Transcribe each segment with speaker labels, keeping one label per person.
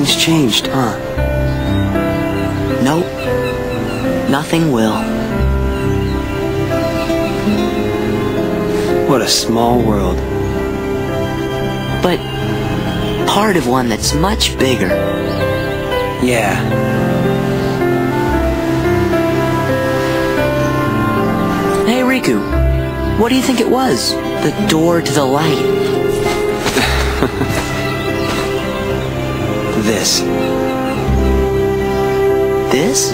Speaker 1: Nothing's changed, huh?
Speaker 2: Nope. Nothing will.
Speaker 1: What a small world.
Speaker 2: But part of one that's much bigger.
Speaker 1: Yeah.
Speaker 2: Hey, Riku. What do you think it was? The door to the light.
Speaker 1: This.
Speaker 2: This?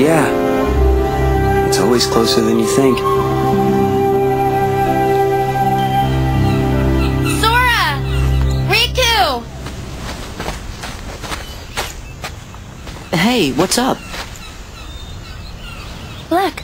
Speaker 1: Yeah. It's always closer than you think.
Speaker 3: Sora! Riku!
Speaker 2: Hey, what's up?
Speaker 3: Look,